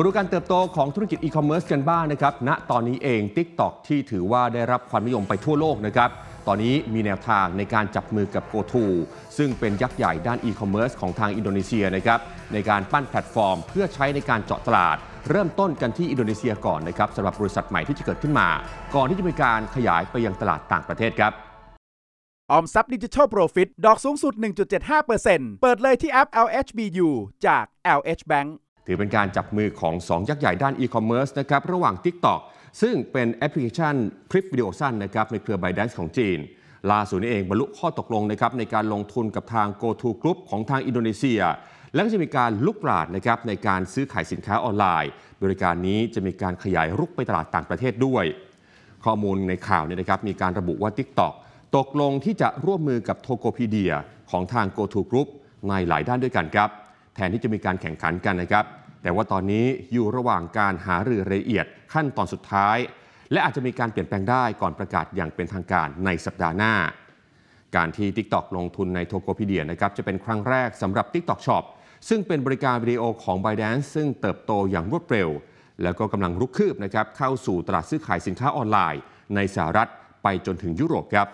มาดูการเติบโตของธุรกิจอีคอมเมิร์ซกันบ้างนะครับ ณ ตอนนี้เอง TikTok ที่ถือว่าได้รับความนิยมไปทั่วโลกนะครับ ตอนนี้มีแนวทางในการจับมือกับ GoTo ซึ่งเป็นยักษ์ใหญ่ด้านอีคอมเมิร์ซของทางอินโดนีเซียนะครับในการปั้นแพลตฟอร์ม เพื่อใช้ในการเจาะตลาด เริ่มต้นกันที่อินโดนีเซียก่อนนะครับสำหรับบริษัทใหม่ที่จะเกิดขึ้นมา ก่อนที่จะมีการขยายไปยังตลาดต่างประเทศครับออมทรัพย์ดิจิทัล Profit ดอกสูงสุด 1.75%เปิดเลยที่แอป LHB You จาก LH Bank ถือเป็นการจับมือของ 2 ยักษ์ใหญ่ด้านอีคอมเมิร์ซนะครับระหว่าง TikTok ซึ่งเป็นแอปพลิเคชันคลิปวิดีโอสั้นนะครับในเครือ ByteDance ของจีนล่าสุดนี้เองบรรลุข้อตกลงนะครับในการลงทุนกับทาง GoTo Group ของทางอินโดนีเซีย และก็จะมีการรุกตลาดนะครับในการซื้อขายสินค้าออนไลน์ บริการนี้จะมีการขยายรุกไปตลาดต่างประเทศด้วย ข้อมูลในข่าวเนี่ยนะครับมีการระบุว่า TikTok ตกลงที่จะร่วมมือกับ Tokopedia ของทาง GoTo Group ในหลายด้านด้วยกันครับ แทนที่จะมีการแข่งขันกันนะครับ แต่ว่าตอนนี้อยู่ระหว่างการหารือรายละเอียดขั้นตอนสุดท้าย และอาจจะมีการเปลี่ยนแปลงได้ก่อนประกาศอย่างเป็นทางการในสัปดาห์หน้า การที่ TikTok ลงทุนใน Tokopedia นะครับจะเป็นครั้งแรกสำหรับ TikTok Shop ซึ่งเป็นบริการวิดีโอของ ByteDance ซึ่งเติบโตอย่างรวดเร็ว แล้วก็กำลังรุกคืบนะครับเข้าสู่ตลาดซื้อขายสินค้าออนไลน์ ในสหรัฐไปจนถึงยุโรปครับ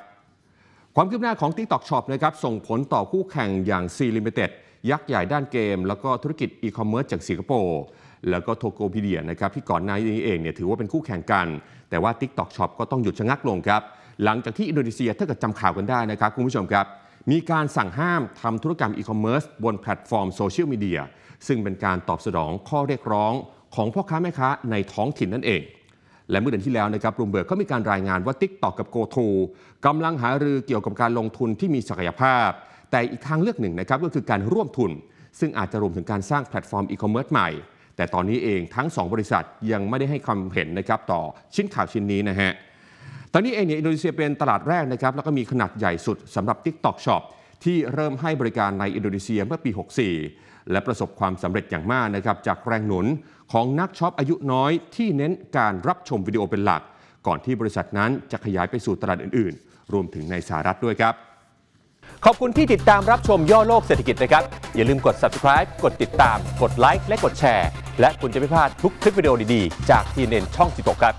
ความคืบหน้าของ TikTok Shop นะครับส่งผลต่อคู่แข่งอย่าง Sea Limited ยักษ์ใหญ่ด้านเกม แล้วก็ธุรกิจอีคอมเมิร์ซจากสิงคโปร์แล้วก็ Tokopedia นะครับที่ก่อนหน้านี้เองเนี่ยถือว่าเป็นคู่แข่งกัน แต่ว่า TikTok Shop ก็ต้องหยุดชะงักลงครับ หลังจากที่อินโดนีเซียถ้าเกิดจำข่าวกันได้นะครับคุณผู้ชมครับ มีการสั่งห้ามทำธุรกรรมอีคอมเมิร์ซบนแพลตฟอร์มโซเชียลมีเดียซึ่งเป็นการตอบสนองข้อเรียกร้องของพ่อค้าแม่ค้าในท้องถิ่นนั่นเอง และเมื่อเดือนที่แล้วนะครับรูมเบิร์กก็มีการรายงานว่า TikTok กับ GoTo กำลังหารือเกี่ยวกับการลงทุนที่มีศักยภาพ แต่อีกทางเลือกหนึ่งนะครับก็คือการร่วมทุน ซึ่งอาจจะรวมถึงการสร้างแพลตฟอร์มอีคอมเมิร์ซใหม่ แต่ตอนนี้เองทั้ง 2 บริษัทยังไม่ได้ให้ความเห็นนะครับต่อชิ้นข่าวชิ้นนี้นะฮะตอนนี้เองเนี่ยอินโดนีเซียเป็นตลาดแรกนะครับแล้วก็มีขนาดใหญ่สุดสำหรับ TikTok Shop ที่เริ่มให้บริการในอินโดนีเซียเมื่อปี 64 และประสบความสำเร็จอย่างมากนะครับจากแรงหนุนของนักช็อปอายุน้อยที่เน้นการรับชมวิดีโอเป็นหลัก ก่อนที่บริษัทนั้นจะขยายไปสู่ตลาดอื่น ๆ รวมถึงในสหรัฐด้วยครับ ขอบคุณที่ติดตามรับชมย่อโลกเศรษฐกิจนะครับ อย่าลืมกด subscribe กดติดตาม กดไลค์และกดแชร์ และคุณจะไม่พลาดทุกคลิปวิดีโอดีๆ จาก TNN ช่อง 16 ครับ